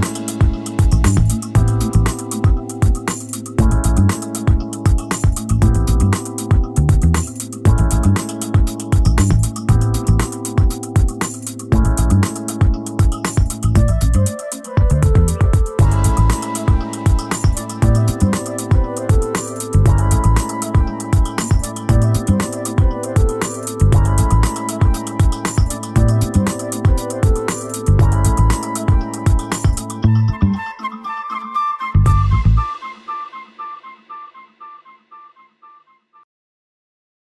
Bye.